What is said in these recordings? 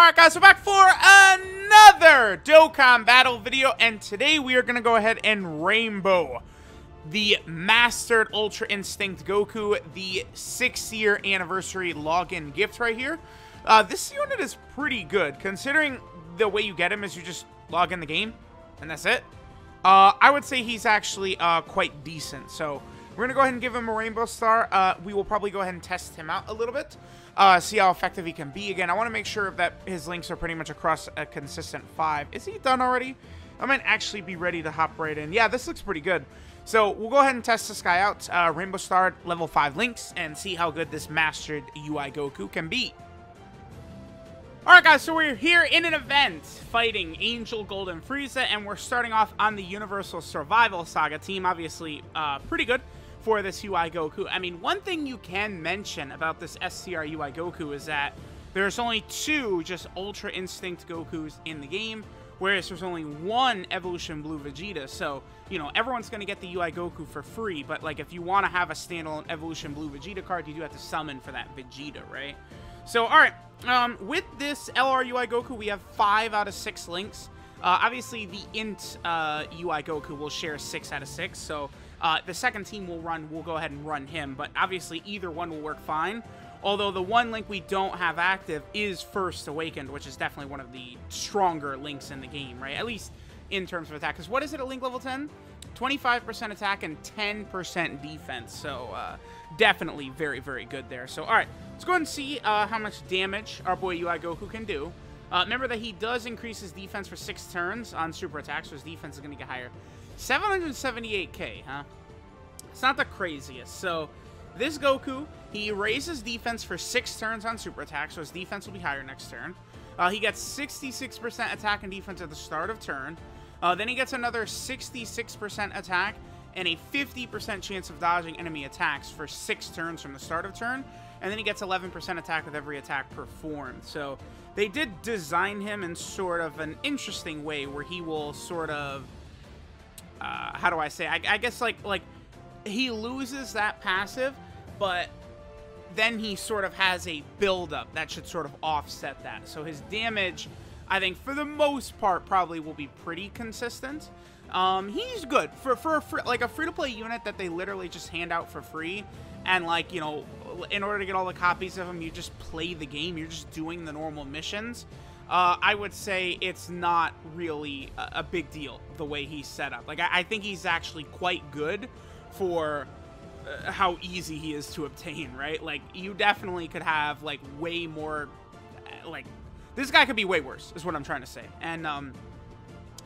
Alright guys, we're back for another Dokkan Battle video, and today we are going to go ahead and rainbow the Mastered Ultra Instinct Goku, the 6th year anniversary login gift right here. Uh, this unit is pretty good, considering the way you get him is you just log in the game, and that's it. Uh, I would say he's actually uh, quite decent, so we're going to go ahead and give him a Rainbow Star. Uh, we will probably go ahead and test him out a little bit uh, see how effective he can be. Again, I want to make sure that his links are pretty much across a consistent five. Is he done already? I might actually be ready to hop right in. Yeah, this looks pretty good. So we'll go ahead and test this guy out. Uh, Rainbow Star level 5 links and see how good this mastered UI Goku can be. Alright guys, so we're here in an event fighting Angel Golden Frieza and we're starting off on the Universal Survival Saga team. Obviously, uh, pretty good for this UI Goku. I mean, one thing you can mention about this STR UI Goku is that there's only two just Ultra Instinct Gokus in the game, whereas there's only one Evolution Blue Vegeta. So, you know, everyone's going to get the UI Goku for free, but, like, if you want to have a standalone Evolution Blue Vegeta card, you do have to summon for that Vegeta, right? So, alright, um, with this LR UI Goku, we have five out of six links. Uh, obviously, the Int uh, UI Goku will share six out of six, so uh, the second team will run, we'll go ahead and run him, but obviously either one will work fine. Although the one link we don't have active is First Awakened, which is definitely one of the stronger links in the game, right? At least in terms of attack. Because what is it at link level 10? 25% attack and 10% defense. So uh, definitely very, very good there. So all right, let's go ahead and see uh, how much damage our boy UI Goku can do. Uh, remember that he does increase his defense for six turns on super attacks, so his defense is going to get higher. 778k, huh? It's not the craziest. So, this Goku, he raises defense for 6 turns on super attack, so his defense will be higher next turn. Uh, he gets 66% attack and defense at the start of turn. Uh, then he gets another 66% attack and a 50% chance of dodging enemy attacks for 6 turns from the start of turn. And then he gets 11% attack with every attack performed. So they did design him in sort of an interesting way where he will sort of uh, how do I say? I, I guess like like he loses that passive, but then he sort of has a buildup that should sort of offset that. So his damage, I think, for the most part, probably will be pretty consistent. Um, he's good for for, for like a free to play unit that they literally just hand out for free, and like you know, in order to get all the copies of him, you just play the game. You're just doing the normal missions uh, I would say it's not really a, a, big deal the way he's set up. Like, I, I think he's actually quite good for uh, how easy he is to obtain, right? Like, you definitely could have, like, way more, uh, like, this guy could be way worse, is what I'm trying to say. And, um,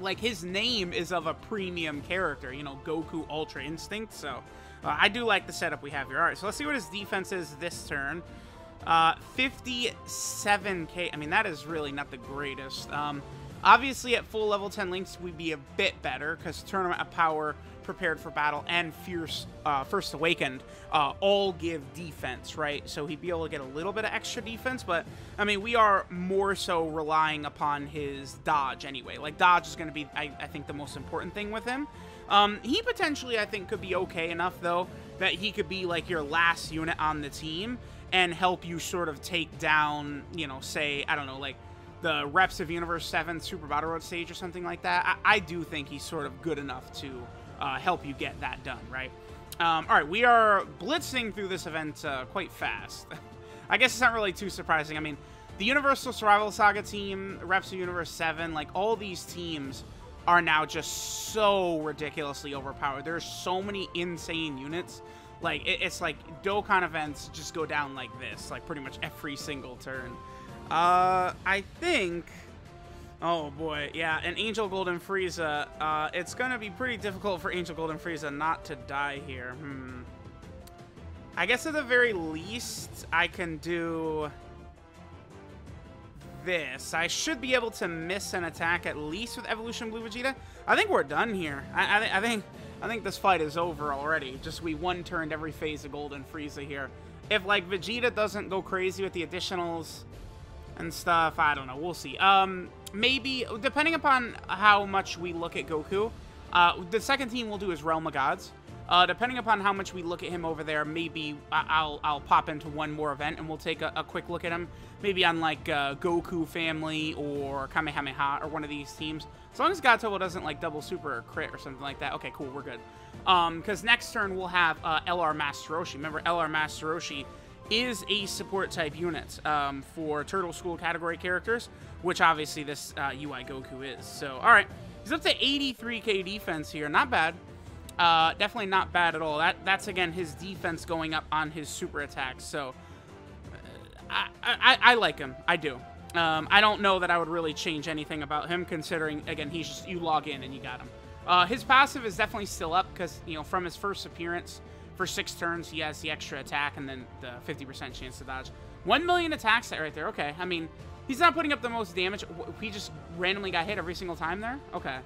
like, his name is of a premium character, you know, Goku Ultra Instinct, so uh, I do like the setup we have here. All right, so let's see what his defense is this turn. Uh, 57k. I mean, that is really not the greatest. Um, obviously, at full level 10 links, we'd be a bit better because Tournament Power, Prepared for Battle, and Fierce uh, First Awakened uh, all give defense, right? So he'd be able to get a little bit of extra defense, but I mean, we are more so relying upon his dodge anyway. Like, dodge is going to be, I, I, think, the most important thing with him. Um, he potentially, I think, could be okay enough, though, that he could be like your last unit on the team and help you sort of take down, you know, say, I don't know, like the reps of Universe 7 Super Battle Road stage or something like that. I, I do think he's sort of good enough to uh, help you get that done, right? Um, all right, we are blitzing through this event uh, quite fast. I guess it's not really too surprising. I mean, the Universal Survival Saga team, Reps of Universe 7, like all these teams are now just so ridiculously overpowered. There's so many insane units like, it, it's like Dokkan events just go down like this, like pretty much every single turn. Uh, I think... Oh boy, yeah, and Angel Golden Frieza, uh, it's gonna be pretty difficult for Angel Golden Frieza not to die here. Hmm. I guess at the very least, I can do this. I should be able to miss an attack at least with Evolution Blue Vegeta. I think we're done here. I, I, th I think I think this fight is over already. Just we one-turned every phase of Golden Frieza here. If, like, Vegeta doesn't go crazy with the additionals and stuff, I don't know. We'll see. Um, maybe, depending upon how much we look at Goku, uh, the second team we'll do is Realm of Gods. Uh, depending upon how much we look at him over there, maybe I'll I'll pop into one more event and we'll take a, a quick look at him. Maybe on like uh, Goku Family or Kamehameha or one of these teams. As long as Gatobo doesn't like double super or crit or something like that. Okay, cool, we're good. Because um, next turn we'll have uh, LR Master Roshi. Remember, LR Master Roshi is a support type unit um, for Turtle School category characters, which obviously this uh, UI Goku is. So, all right, he's up to 83k defense here. Not bad. Uh, definitely not bad at all. That That's, again, his defense going up on his super attacks. So, uh, I, I, I like him. I do. Um, I don't know that I would really change anything about him, considering, again, he's just, you log in and you got him. Uh, his passive is definitely still up, because, you know, from his first appearance, for six turns, he has the extra attack and then the 50% chance to dodge. 1 million attack set right there. Okay, I mean, he's not putting up the most damage. He just randomly got hit every single time there? Okay.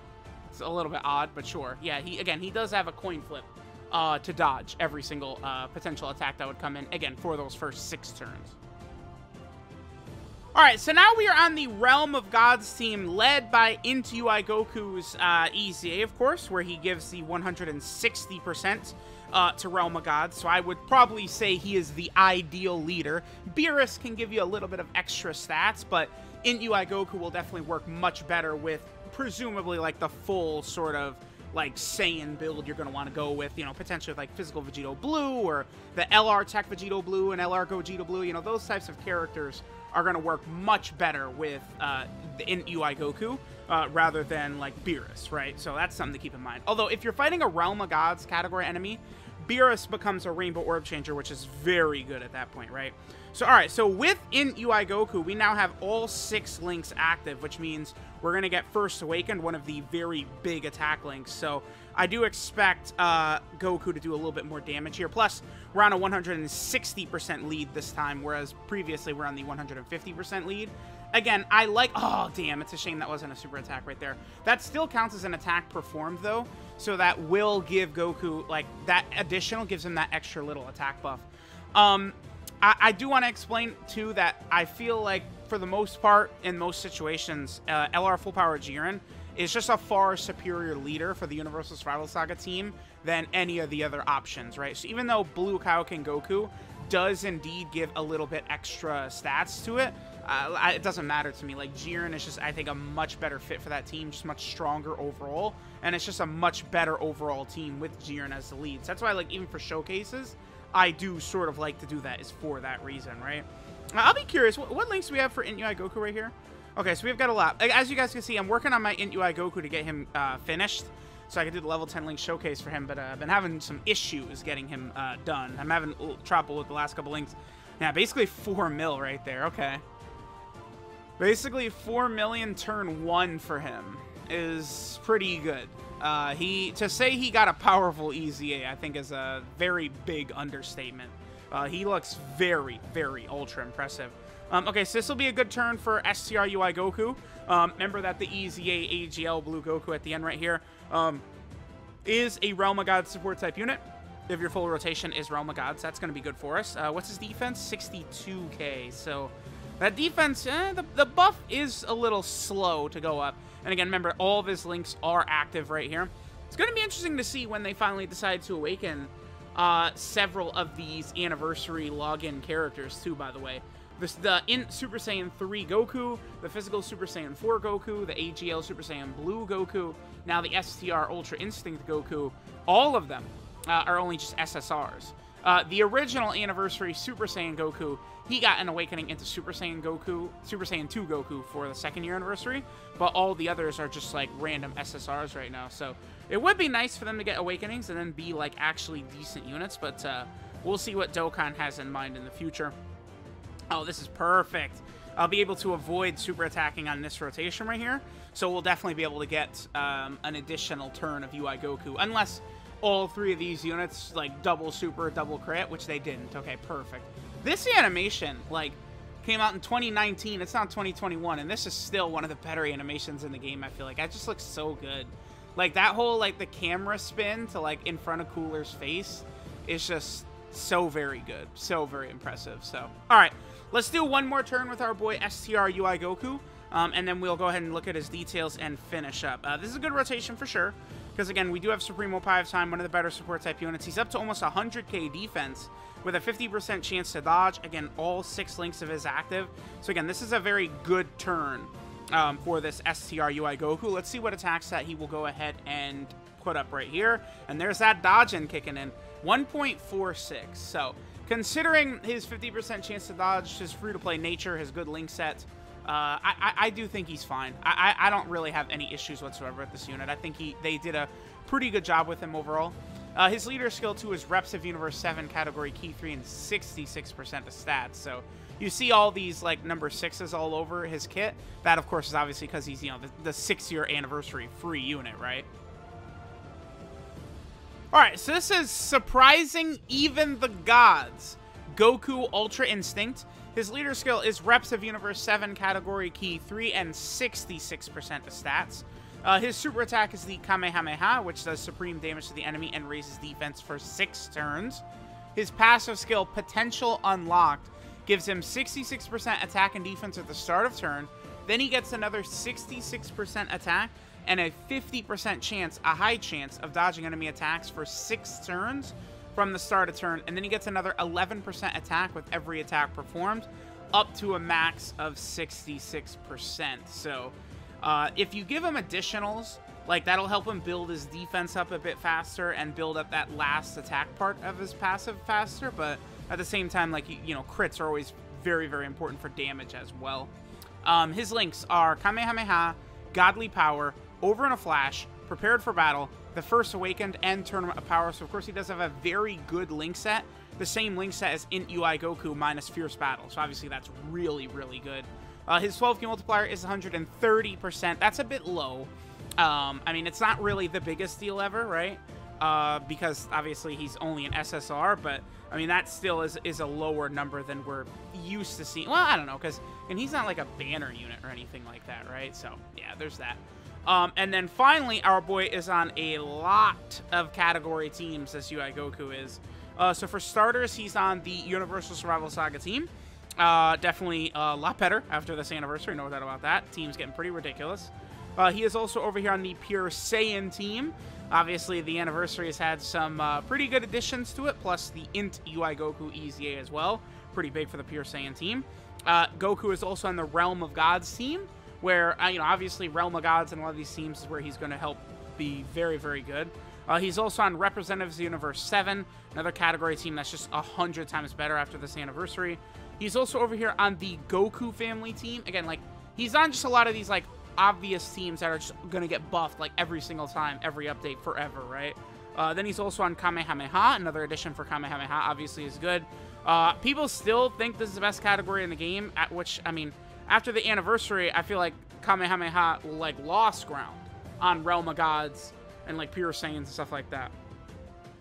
It's a little bit odd, but sure. Yeah, he again, he does have a coin flip uh, to dodge every single uh, potential attack that would come in, again, for those first six turns. All right, so now we are on the Realm of Gods team, led by Int UI Goku's uh, EZA, of course, where he gives the 160% uh, to Realm of Gods. So I would probably say he is the ideal leader. Beerus can give you a little bit of extra stats, but Int UI Goku will definitely work much better with presumably like the full sort of like Saiyan build you're going to want to go with, you know, potentially like physical Vegito Blue or the LR Tech Vegito Blue and LR Gogeta Blue, you know, those types of characters are going to work much better with uh, Int UI Goku uh, rather than like Beerus, right? So that's something to keep in mind. Although if you're fighting a Realm of Gods category enemy, Beerus becomes a Rainbow Orb Changer, which is very good at that point, right? So, all right, so within UI Goku, we now have all six links active, which means we're going to get First Awakened, one of the very big attack links. So I do expect uh, Goku to do a little bit more damage here. Plus, we're on a 160% lead this time, whereas previously we're on the 150% lead. Again, I like... Oh, damn, it's a shame that wasn't a super attack right there. That still counts as an attack performed, though, so that will give Goku, like, that additional gives him that extra little attack buff. Um, I, I do want to explain, too, that I feel like, for the most part, in most situations, uh, LR Full Power Jiren is just a far superior leader for the Universal Survival Saga team than any of the other options, right? So even though Blue Kaioken Goku does indeed give a little bit extra stats to it, I, it doesn't matter to me. Like Jiren is just, I think, a much better fit for that team, just much stronger overall, and it's just a much better overall team with Jiren as the lead. So that's why, like, even for showcases, I do sort of like to do that. Is for that reason, right? I'll be curious. What, what, links do we have for Int UI Goku right here? Okay, so we've got a lot. As you guys can see, I'm working on my Int UI Goku to get him uh, finished so I can do the level 10 link showcase for him, but uh, I've been having some issues getting him uh, done. I'm having trouble with the last couple links. Yeah, basically 4 mil right there. Okay. Basically, 4 million turn 1 for him is pretty good. Uh, he To say he got a powerful EZA, I think is a very big understatement. Uh, he looks very, very ultra impressive. Um, okay, so this will be a good turn for STR UI Goku. Um, remember that the EZA AGL Blue Goku at the end right here um, is a Realm of Gods support type unit. If your full rotation is Realm of Gods, that's going to be good for us. Uh, what's his defense? 62k. So that defense, eh, the, the buff is a little slow to go up. And again, remember, all of his links are active right here. It's going to be interesting to see when they finally decide to awaken uh, several of these anniversary login characters, too, by the way. The Int Super Saiyan 3 Goku, the physical Super Saiyan 4 Goku, the AGL Super Saiyan Blue Goku, now the STR Ultra Instinct Goku, all of them uh, are only just SSRs. Uh, the original anniversary Super Saiyan Goku, he got an awakening into Super Saiyan Goku, Super Saiyan 2 Goku for the second year anniversary, but all the others are just like random SSRs right now. So it would be nice for them to get awakenings and then be like actually decent units, but uh, we'll see what Dokkan has in mind in the future. Oh, this is perfect. I'll be able to avoid super attacking on this rotation right here, so we'll definitely be able to get um, an additional turn of UI Goku, unless all three of these units, like, double super, double crit, which they didn't. Okay, perfect. This animation, like, came out in 2019. It's not 2021, and this is still one of the better animations in the game, I feel like. That just looks so good. Like, that whole, like, the camera spin to, like, in front of Cooler's face is just so very good. So very impressive. So, all right. Let's do one more turn with our boy STR UI Goku. Um, and then we'll go ahead and look at his details and finish up. Uh, this is a good rotation for sure. Because, again, we do have Supreme Kai of Time, one of the better support type units. He's up to almost 100k defense with a 50% chance to dodge. Again, all six links of his active. So, again, this is a very good turn um, for this STR UI Goku. Let's see what attacks that he will go ahead and put up right here. And there's that dodging kicking in. 1.46. So, considering his 50% chance to dodge, his free-to-play nature, his good link set, uh, I, I, do think he's fine. I, I, don't really have any issues whatsoever with this unit. I think he they did a pretty good job with him overall. Uh, his leader skill 2 is Reps of Universe 7, category Ki 3, and 66% of stats. So you see all these like number 6s all over his kit. That, of course, is obviously because he's, you know, the, the six-year anniversary free unit, right? Alright, so this is Surprising Even the Gods. Goku Ultra Instinct. His leader skill is Reps of Universe 7, category Ki 3, and 66% of stats. Uh, his super attack is the Kamehameha, which does supreme damage to the enemy and raises defense for 6 turns. His passive skill, Potential Unlocked, gives him 66% attack and defense at the start of turn. Then he gets another 66% attack and a 50% chance, a high chance, of dodging enemy attacks for 6 turns from the start of turn, and then he gets another 11% attack with every attack performed, up to a max of 66%. So, uh, if you give him additionals, like that'll help him build his defense up a bit faster and build up that last attack part of his passive faster, but at the same time, like, you know, crits are always very, very important for damage as well. Um, his links are Kamehameha, Godly Power, Over in a Flash, Prepared for Battle, the First Awakened, and Tournament of Power. So, of course, he does have a very good link set. The same link set as Int UI Goku minus Fierce Battle. So, obviously, that's really, really good. Uh, his 12 Ki multiplier is 130%. That's a bit low. Um, I mean, it's not really the biggest deal ever, right? Uh, because obviously he's only an SSR, but I mean that still is is a lower number than we're used to seeing. Well, I don't know, because and he's not like a banner unit or anything like that, right? So yeah, there's that. Um, and then finally, our boy is on a lot of category teams, as UI Goku is. Uh, so for starters, he's on the Universal Survival Saga team. Uh, definitely a lot better after this anniversary, no doubt about that. Team's getting pretty ridiculous. Uh, he is also over here on the Pure Saiyan team. Obviously, the anniversary has had some uh, pretty good additions to it, plus the Int UI Goku EZA as well. Pretty big for the Pure Saiyan team. Uh, Goku is also on the Realm of Gods team where, uh, you know, obviously Realm of Gods and a lot of these teams is where he's going to help be very, very good. Uh, he's also on Representatives Universe 7, another category team that's just a hundred times better after this anniversary. He's also over here on the Goku family team. Again, like, he's on just a lot of these, like, obvious teams that are just going to get buffed, like, every single time, every update, forever, right? Uh, then he's also on Kamehameha. Another addition for Kamehameha, obviously, is good. Uh, people still think this is the best category in the game, at which, I mean, after the anniversary, I feel like Kamehameha like lost ground on Realm of Gods and like Pure Saiyans and stuff like that.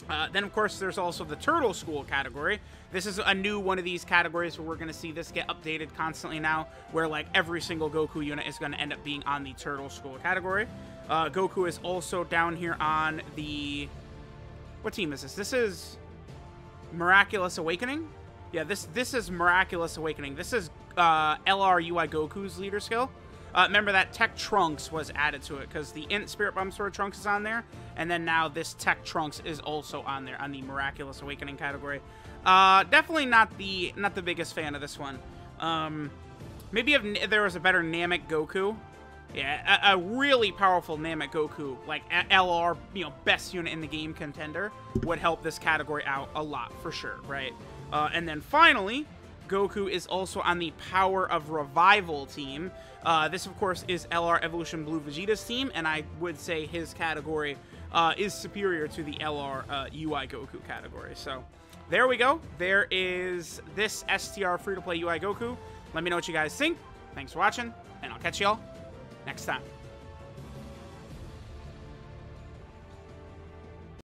Uh, then, of course, there's also the Turtle School category. This is a new one of these categories where we're going to see this get updated constantly now, where like every single Goku unit is going to end up being on the Turtle School category. Uh, Goku is also down here on the... What team is this? This is Miraculous Awakening? Yeah, this this is Miraculous Awakening. This is uh, LR UI Goku's leader skill. Uh, remember that Tech Trunks was added to it because the Int Spirit Bomb Sword Trunks is on there, and then now this Tech Trunks is also on there on the Miraculous Awakening category. Uh, definitely not the not the biggest fan of this one. Um, maybe if there was a better Namek Goku, yeah, a, a, really powerful Namek Goku, like LR, you know, best unit in the game contender, would help this category out a lot for sure, right? Uh, and then finally, Goku is also on the Power of Revival team. Uh, this, of course, is LR Evolution Blue Vegeta's team, and I would say his category uh, is superior to the LR uh, UI Goku category. So there we go. There is this STR free-to-play UI Goku. Let me know what you guys think. Thanks for watching, and I'll catch y'all next time.